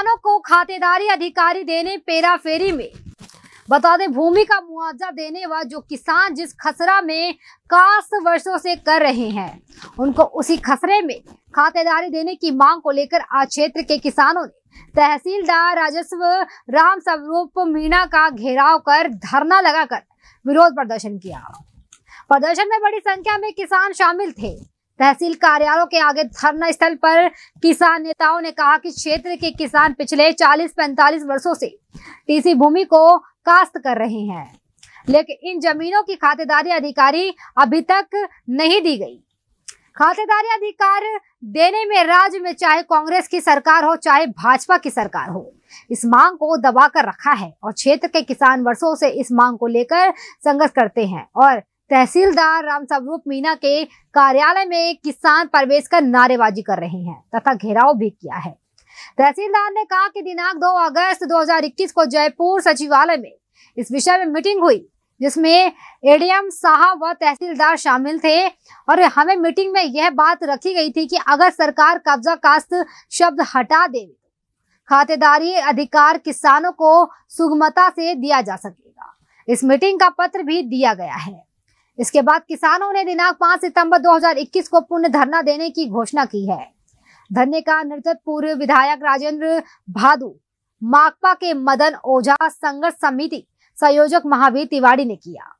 किसानों को खातेदारी अधिकारी देने पेरा फेरी में। बता दें, भूमि का मुआवजा देने व जो किसान जिस खसरा में कास्त वर्षों से कर रहे हैं, उनको उसी खसरे में खातेदारी देने की मांग को लेकर आज क्षेत्र के किसानों ने तहसीलदार राजस्व, राम स्वरूप मीणा का घेराव कर धरना लगाकर विरोध प्रदर्शन किया। प्रदर्शन में बड़ी संख्या में किसान शामिल थे। तहसील कार्यालयों के आगे धरना स्थल पर किसान नेताओं ने कहा कि क्षेत्र के किसान पिछले 40-45 वर्षों से टीसी भूमि को कास्त कर रहे हैं। लेकिन इन जमीनों की खातेदारी अधिकारी अभी तक नहीं दी गई। खातेदारी अधिकार देने में राज्य में चाहे कांग्रेस की सरकार हो, चाहे भाजपा की सरकार हो, इस मांग को दबा कर रखा है और क्षेत्र के किसान वर्षों से इस मांग को लेकर संघर्ष करते हैं और तहसीलदार राम स्वरूप मीना के कार्यालय में किसान प्रवेश कर नारेबाजी कर रहे हैं तथा घेराव भी किया है। तहसीलदार ने कहा कि दिनांक 2 अगस्त 2021 को जयपुर सचिवालय में इस विषय में मीटिंग हुई, जिसमें एडीएम साहब व तहसीलदार शामिल थे और हमें मीटिंग में यह बात रखी गई थी कि अगर सरकार कब्जा कास्त शब्द हटा दे, खातेदारी अधिकार किसानों को सुगमता से दिया जा सकेगा। इस मीटिंग का पत्र भी दिया गया है। इसके बाद किसानों ने दिनांक 5 सितंबर 2021 को पूर्ण धरना देने की घोषणा की है। धरने का नेतृत्व पूर्व विधायक राजेंद्र भादु, माकपा के मदन ओझा संघर्ष समिति, संयोजक महावीर तिवारी ने किया।